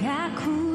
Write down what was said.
Gaku.